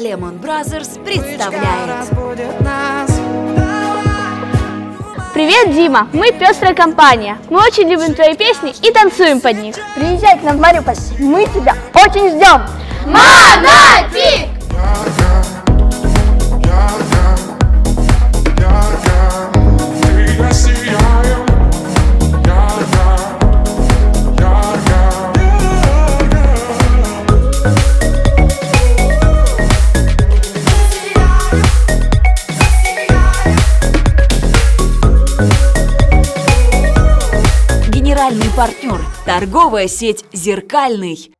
Lemon Brothers представляет Привет, Дима! Мы пестрая компания. Мы очень любим твои песни и танцуем под них. Приезжай к нам в Мариуполь, мы тебя очень ждем! Монатик! Генеральный партнер – торговая сеть «Зеркальный».